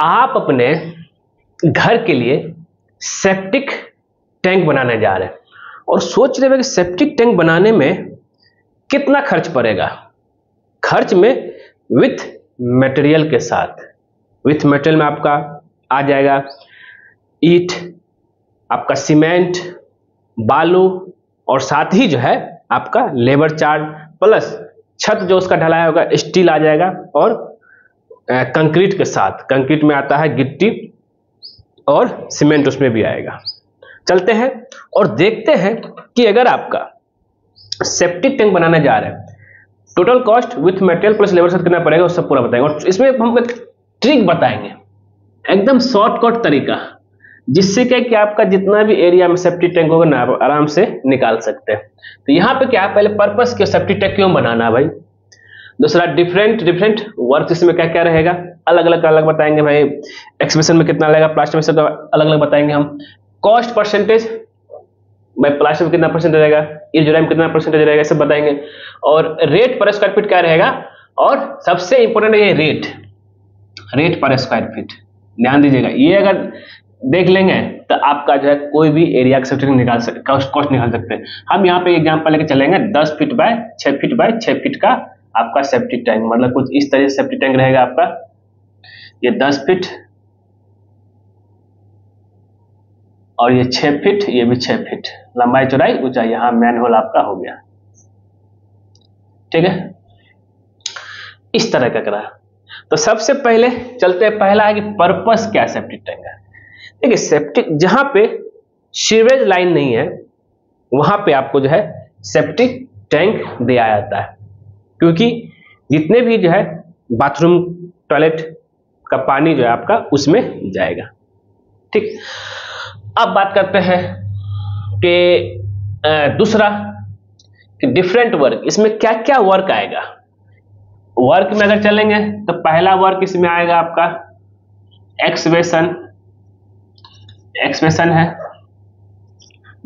आप अपने घर के लिए सेप्टिक टैंक बनाने जा रहे हैं। और सोच रहे हैं कि सेप्टिक टैंक बनाने में कितना खर्च पड़ेगा? खर्च में विथ मटेरियल के साथ। विथ मटेरियल में आपका आ जाएगा ईट, आपका सीमेंट बालू, और साथ ही जो है आपका लेबर चार्ज प्लस छत जो उसका ढलाया होगा स्टील आ जाएगा और कंक्रीट के साथ, कंक्रीट में आता है गिट्टी और सीमेंट उसमें भी आएगा। चलते हैं और देखते हैं कि अगर आपका सेप्टिक टैंक बनाने जा रहे हैं total cost with material plus labour साथ कितना पड़ेगा वो सब पूरा बताएँगे। और इसमें हम ट्रिक बताएँगे। एकदम शॉर्टकट तरीका, जिससे क्या कि आपका जितना भी एरिया में सेफ्टी टैंक होगा ना आराम से निकाल सकते हैं। तो यहाँ पे क्या पहले पर्पस क्यों सेफ्टी टैंक क्यों बनाना भाई? दूसरा डिफरेंट डिफरेंट वर्क इसमें क्या क्या रहेगा? अलग अलग अलग बताएँगे भाई। एक्सप्रेशन में कितना लगेगा? प्लास्टर में तो अलग अलग बताएँगे हम। कॉस्ट परसेंटेज भाई प्लास्टर में कितना परसेंटेज रहेगा? इजराइल में कितना परसेंटेज रहेगा? सब बताएँगे। और रेट पर स्क्वायर फीट क्या रहेगा? और सबसे इंपॉर्टेंट ये रेट रेट पर स्क्वायर फीट ध्यान दीजिएगा। ये अगर देख लेंगे तो आपका जो है कोई भी एरिया का सेफ्टी निकाल सकते कॉस्ट निकाल सकते हैं। हम यहाँ पे एग्ज़ाम्पल लेके चलेंगे। दस फीट बाय छह फीट बाय छह फीट का आपका सेफ्टी टैंक मतलब कुछ इस तरह से सेफ्टी टैंक रहेगा आपका। ये दस फीट और ये छह फीट ये भी छह फीट लंबाई चौड़ाई, ऊंचाई यहाँ मैन होल आपका हो गया। ठीक है? इस तरह का करा। तो सबसे पहले चलते हैं, पहला है कि पर्पस क्या सेफ्टी टैंक है। देखिए सेप्टिक जहाँ पे सीवेज लाइन नहीं है, वहाँ पे आपको जो है सेप्टिक टैंक दिया जाता है। क्योंकि जितने भी जो है बाथरूम, टॉयलेट का पानी जो है आपका उसमें जाएगा। ठीक? अब बात करते हैं कि दूसरा डिफरेंट वर्क इसमें क्या क्या वर्क आएगा? वर्क में अगर चलेंगे तो पहला वर्क इसमें आएगा आपका एक्सवेशन एक्सप्रेशन है।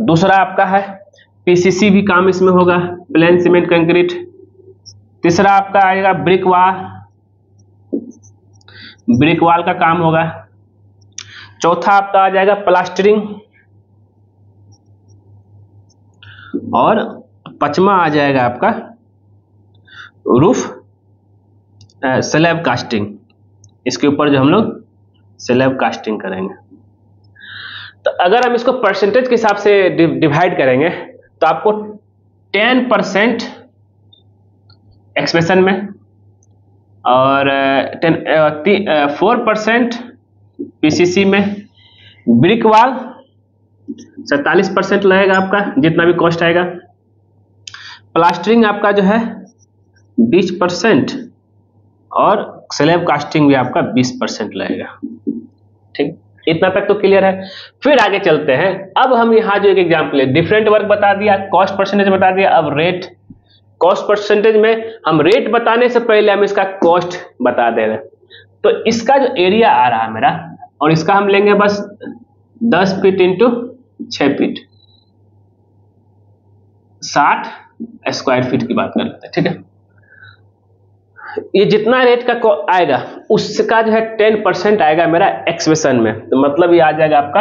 दूसरा आपका है पीसीसी भी काम इसमें होगा प्लेन सीमेंट कंक्रीट तीसरा आपका आएगा ब्रिक वाल ब्रिक वाल का काम होगा. चौथा आपका आ जाएगा प्लास्टरिंग और पचमा आ जाएगा आपका रूफ स्लैब कास्टिंग इसके ऊपर जो हम लोग स्लैब कास्टिंग करेंगे. तो अगर हम इसको परसेंटेज के हिसाब से डिवाइड करेंगे तो आपको टेन परसेंट एक्सप्रेशन में। और टेन फोर परसेंट पीसीसी में। ब्रिक वाल सैतालीस परसेंट लगेगा आपका, जितना भी कॉस्ट आएगा। प्लास्टरिंग आपका जो है, बीस परसेंट और स्लेब कास्टिंग भी आपका बीस परसेंट लगेगा। ठीक? इतना तक तो क्लियर है। फिर आगे चलते हैं। अब हम यहाँ जो एक एग्ज़ाम्पल है डिफरेंट वर्क बता दिया कॉस्ट परसेंटेज बता दिया, अब रेट कॉस्ट परसेंटेज में हम रेट बताने से पहले हम इसका कॉस्ट बता दे रहे तो इसका जो एरिया आ रहा है मेरा, और इसका हम लेंगे बस 10 फीट इंटू छ फीट 60 स्क्वायर फीट की बात कर लेते हैं, ठीक है? ये जितना रेट का आएगा, उसका जो है टेन परसेंट आएगा मेरा एक्सप्रेशन में। तो मतलब ये आ जाएगा आपका,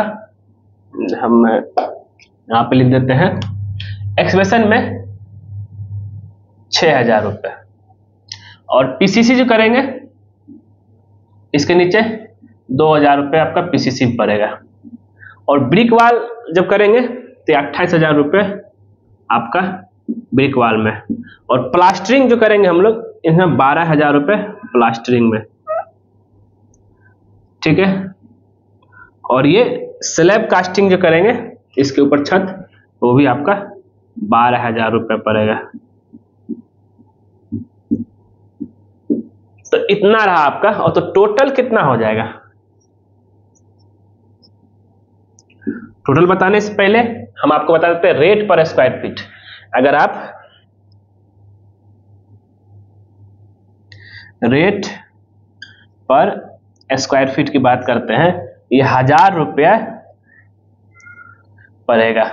हम, यहाँ पे लिख देते हैं। एक्सप्रेशन में छह हज़ार रुपये और पीसीसी जो करेंगे इसके नीचे दो हज़ार रुपये आपका पीसीसी पड़ेगा। और ब्रिक वाल जब करेंगे तो अट्ठाईस हज़ार रुपये आपका ब्रिक वाल में। और प्लास्टरिंग जो करेंगे हम लोग इसमें बारह हज़ार रुपये प्लास्टरिंग में। ठीक है? और ये स्लैब कास्टिंग जो करेंगे इसके ऊपर छत वो भी आपका बारह हज़ार रुपये पड़ेगा। इतना रहा आपका, और तो टोटल कितना हो जाएगा? टोटल बताने से पहले हम आपको बता देते हैं रेट पर स्क्वायर फीट अगर आप रेट पर स्क्वायर फीट की बात करते हैं, ये हज़ार रुपया पड़ेगा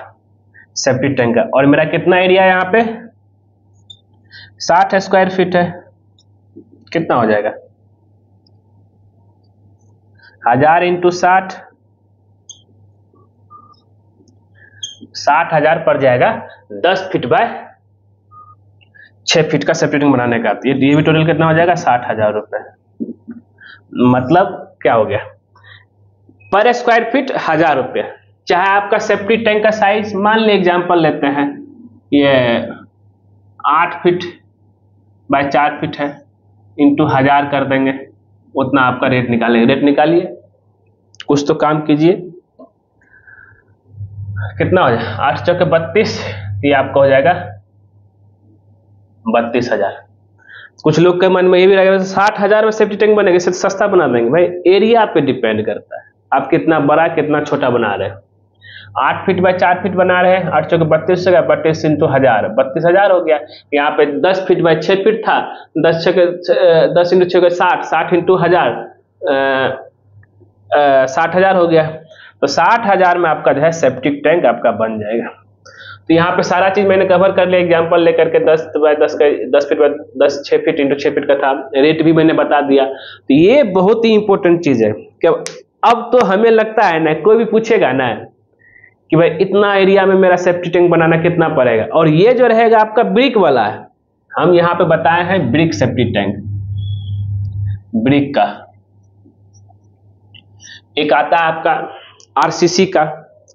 सेप्टिक टैंक का। और मेरा कितना एरिया यहाँ पे? साठ स्क्वायर फीट है। कितना हो जाएगा? हज़ार इंटू साठ। साठ हज़ार पड़ जाएगा। दस फीट बाय छह फीट का सेप्टिंग बनाने का। ये भी टोटल कितना हो जाएगा? साठ हज़ार रुपए। मतलब क्या हो गया? पर स्क्वायर फीट हज़ार रुपये चाहे आपका सेफ्टी टैंक का साइज़ मान ली एग्जांपल लेते हैं। ये आठ फीट बाय चार फीट है। इंटू हज़ार कर देंगे, उतना आपका रेट निकालेंगे। रेट निकालिए, कुछ तो काम कीजिए। कितना हो जाए? आठ चौके बत्तीस, ये आपका हो जाएगा बत्तीस हज़ार। कुछ लोग के मन में ये भी रहेगा साठ हज़ार में सेफ्टी टैंक बनेगा इससे सस्ता बना देंगे। भाई एरिया पे डिपेंड करता है। आप कितना बड़ा, कितना छोटा बना रहे हैं। आठ फीट बाय चार फीट बना रहे हैं, आठ चौके बत्तीस गया बत्तीस इंटू हज़ार। बत्तीस हज़ार हो गया। यहाँ पे दस फीट बाय छह फीट था, दस छः दस इंटू छः साठ साठ इंटू हज़ार साठ हज़ार हो गया। तो साठ हज़ार में आपका जो है सेप्टिक टैंक आपका बन जाएगा। तो यहाँ पे सारा चीज़ मैंने कवर कर लिया एग्ज़ाम्पल लेकर के दस बाय दस का, दस फीट बाय दस, छह फीट इंटू छह फीट का था। रेट भी मैंने बता दिया। तो ये बहुत ही इंपॉर्टेंट चीज़ है कि अब तो हमें लगता है ना, कोई भी पूछेगा ना कि भाई इतना एरिया में मेरा सेफ्टी टैंक बनाना कितना पड़ेगा? और ये जो रहेगा आपका ब्रिक वाला है, हम यहाँ पे बताए हैं ब्रिक सेफ्टी टैंक ब्रिक का। एक आता है आपका आरसीसी का।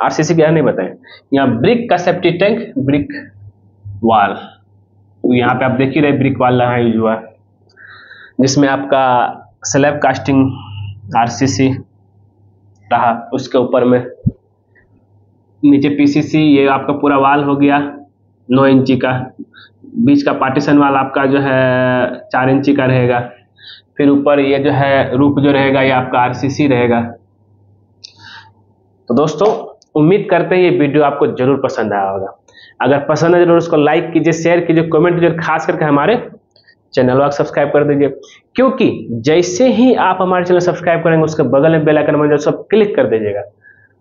आरसीसी क्या नहीं बताए। यहाँ ब्रिक का सेफ्टी टैंक ब्रिक वाल तो यहाँ पे आप देख ही रहे ब्रिक वाल रहा यूज़ हुआ जिसमें आपका स्लैब कास्टिंग आरसीसी रहा, उसके ऊपर में। नीचे पीसीसी ये आपका पूरा वाल हो गया, नौ इंची का। बीच का पार्टीशन वाल आपका जो है, चार इंची का रहेगा। फिर ऊपर ये जो है रूप जो रहेगा, ये आपका आरसीसी रहेगा। तो दोस्तों, उम्मीद करते हैं ये वीडियो आपको ज़रूर पसंद आया होगा। अगर पसंद है, ज़रूर उसको लाइक कीजिए शेयर कीजिए कमेंट कीजिए खास करके हमारे चैनल को सब्सक्राइब कर दीजिए। क्योंकि जैसे ही आप हमारे चैनल सब्सक्राइब करेंगे, उसके बगल में बेल आइकन बन सब क्लिक कर दीजिएगा।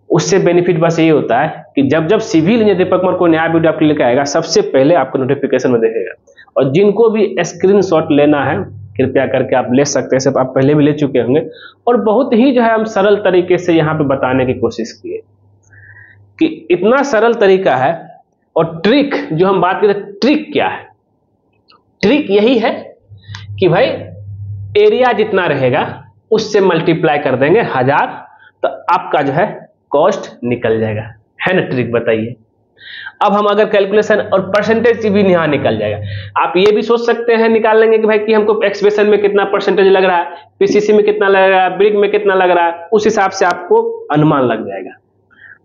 उससे बेनिफिट बस ये होता है कि जब जब सिविल इंजीनियर दीपक कुमार को नया वीडियो आपके लेकर आएगा, सबसे पहले आपको नोटिफिकेशन में देखेगा। और जिनको भी स्क्रीन लेना है, कृपया करके आप ले सकते हैं, सब आप पहले भी ले चुके होंगे। और बहुत ही जो है हम सरल तरीके से यहाँ पे बताने की कोशिश किए कि इतना सरल तरीका है और ट्रिक जो हम बात करें ट्रिक क्या है? ट्रिक यही है कि भाई एरिया जितना रहेगा, उससे मल्टीप्लाई कर देंगे हज़ार तो आपका जो है कॉस्ट निकल जाएगा। है ना, ट्रिक बताइए। अब हम अगर कैलकुलेशन और परसेंटेज भी यहाँ निकल जाएगा। आप ये भी सोच सकते हैं, निकाल लेंगे कि भाई कि हमको एक्सप्रेशन में कितना परसेंटेज लग रहा है, पीसीसी में कितना लग रहा है ब्रिक में कितना लग रहा है, उस हिसाब से आपको अनुमान लग जाएगा।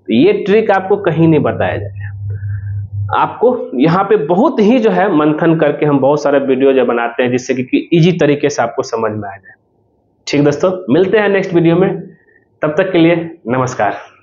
तो ये ट्रिक आपको कहीं नहीं बताया जाएगा। आपको यहाँ पे बहुत ही जो है मंथन करके हम बहुत सारे वीडियो जो बनाते हैं, जिससे कि इजी तरीके से आपको समझ में आ जाए। ठीक दोस्तों, मिलते हैं नेक्स्ट वीडियो में। तब तक के लिए नमस्कार।